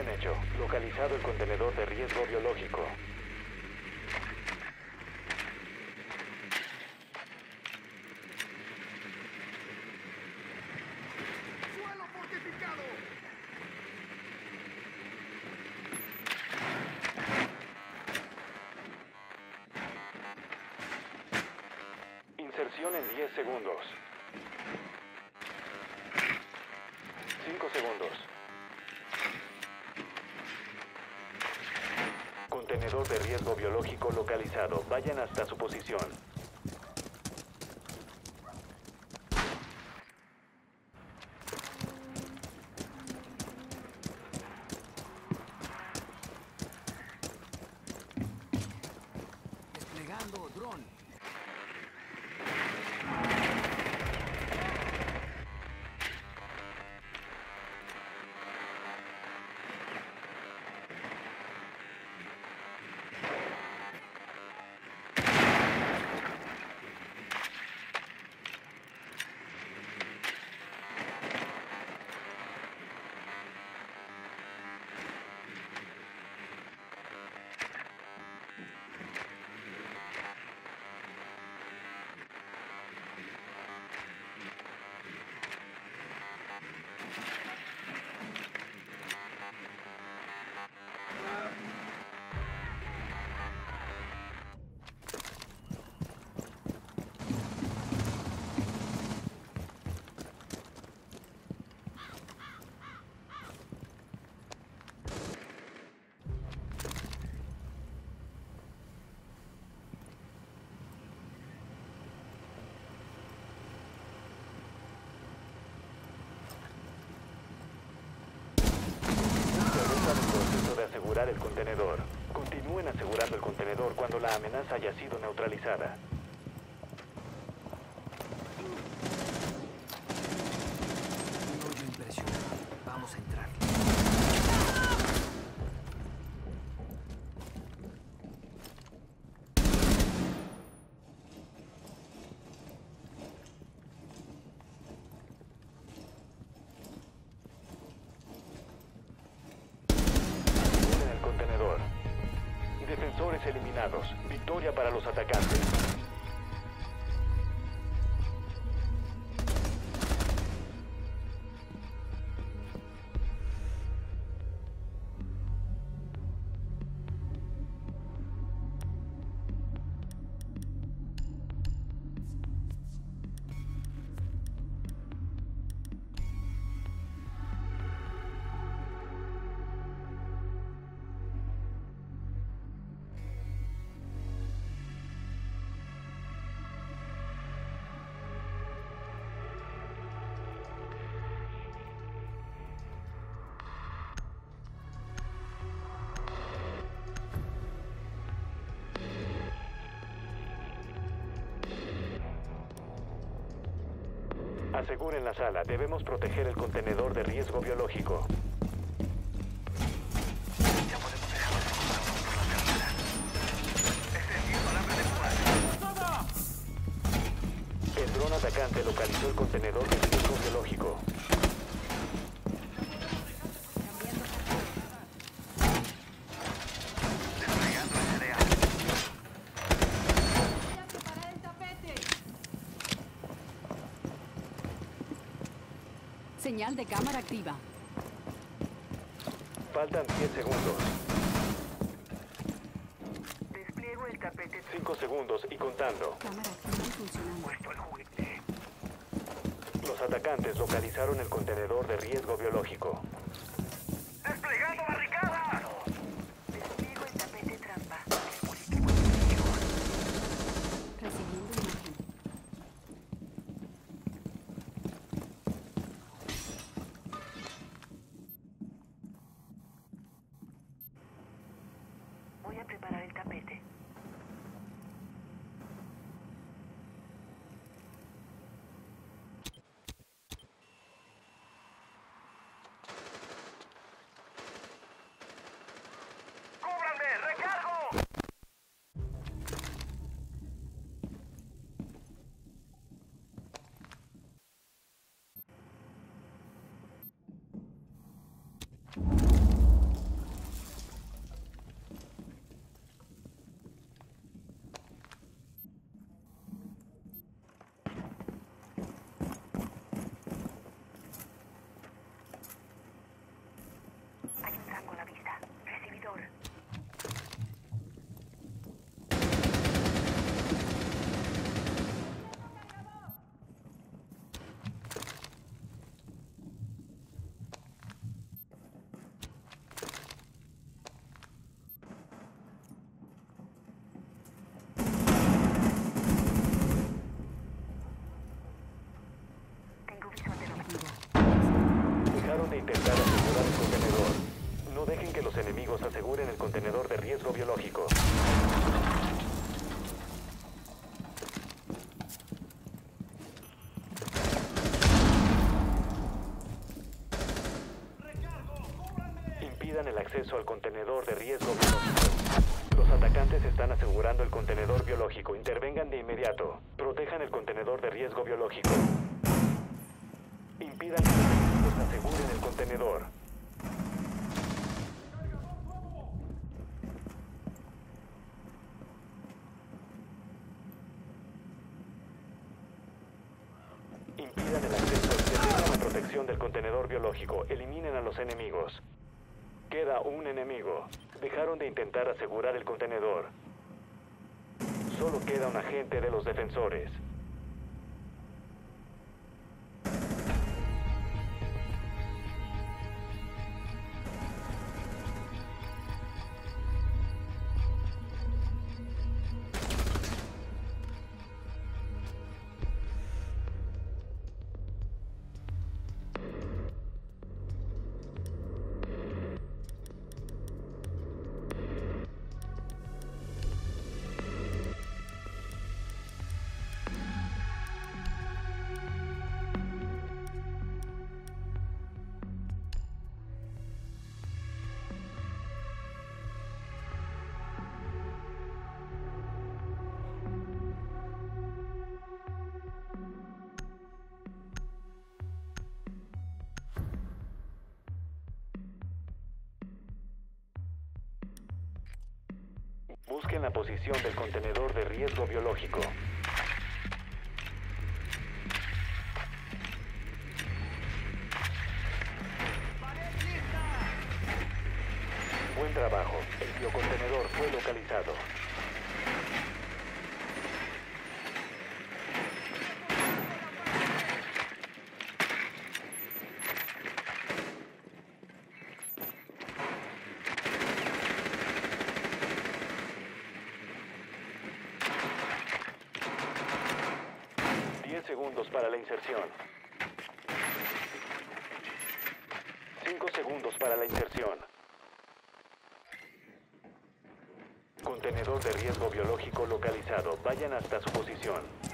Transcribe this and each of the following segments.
Bien hecho. Localizado el contenedor de riesgo biológico. ¡Suelo fortificado! Inserción en 10 segundos. 5 segundos. Contenedor de riesgo biológico localizado. Vayan hasta su posición. Desplegando dron. El contenedor. Continúen asegurando el contenedor cuando la amenaza haya sido neutralizada. atacante. Aseguren la sala. Debemos proteger el contenedor de riesgo biológico. Señal de cámara activa. Faltan 10 segundos. Despliego el tapete 5 segundos y contando. Cámara activa y funcionando. puesto al juguete. Los atacantes localizaron el contenedor de riesgo biológico. ¡Desplegando barricada! Despliego el tapete trampa. Dispositivo en función. Recibiendo imagen. Voy a preparar el tapete. Riesgo biológico. Impidan el acceso al contenedor de riesgo biológico. Los atacantes están asegurando el contenedor biológico. Intervengan de inmediato. Protejan el contenedor de riesgo biológico. Impidan que los enemigos aseguren el contenedor. Impidan el acceso. Detengan la protección del Eliminen a los enemigos. Queda un enemigo. Dejaron de intentar asegurar el contenedor. Solo queda un agente de los defensores. Busquen la posición del contenedor de riesgo biológico. Buen trabajo. El biocontenedor fue localizado. Diez segundos para la inserción. Cinco segundos para la inserción. Contenedor de riesgo biológico localizado. Vayan hasta su posición.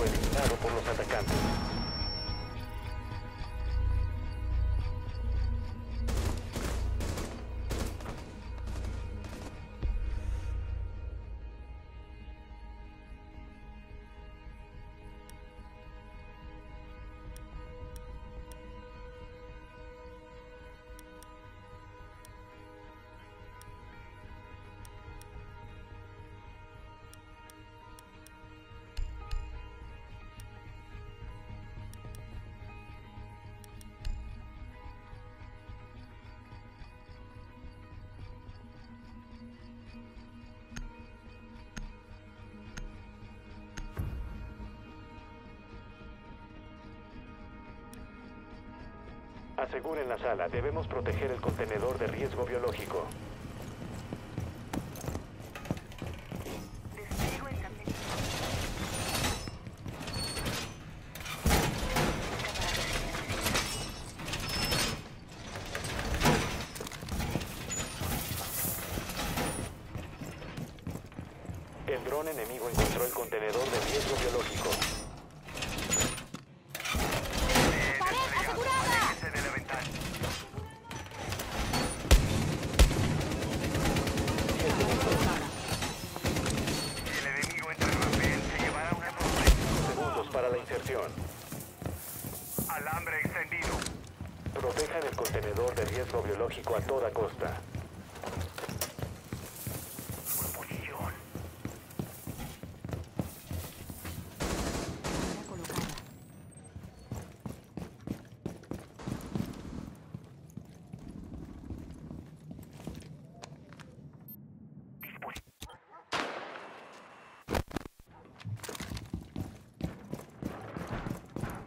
Enemigo eliminado por los atacantes. Aseguren la sala. Debemos proteger el contenedor de riesgo biológico. Despliego el tapete. El dron enemigo encontró el contenedor de riesgo biológico. ¡Pared asegurada! de la ventana. posición. Alambre extendido. Protejan el contenedor de riesgo biológico a toda costa. En posición. Cámara colocada.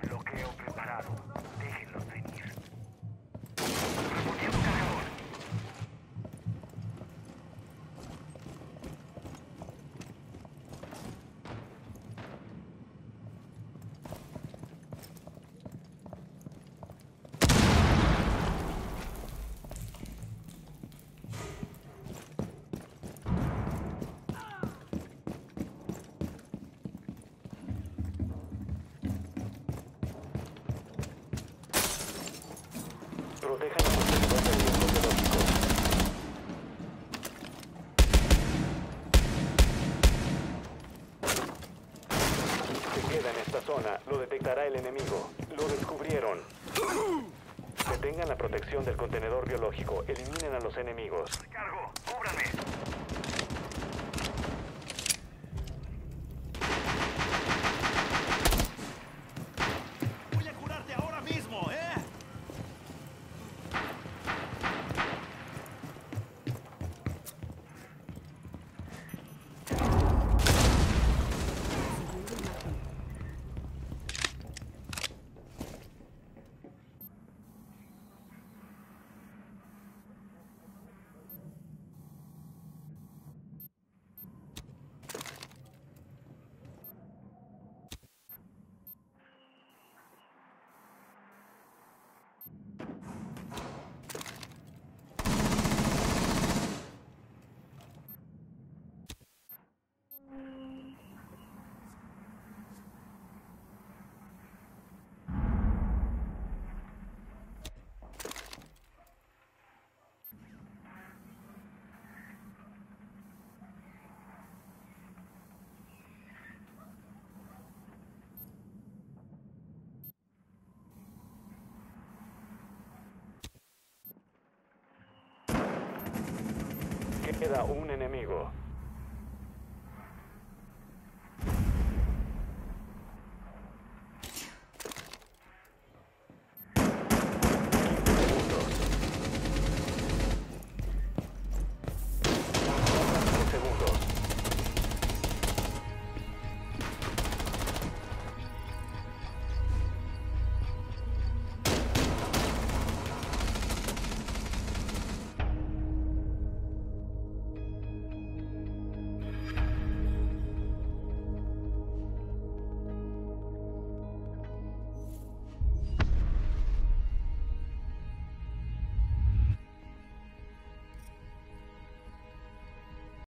Bloqueo preparado. Déjenlos venir. Reponiendo cargador. Protejan el contenedor de riesgo biológico. Si se queda en esta zona, lo detectará el enemigo. Lo descubrieron. Detengan la protección del contenedor biológico. Eliminen a los enemigos. Cargo. Cúbrame. Un enemigo.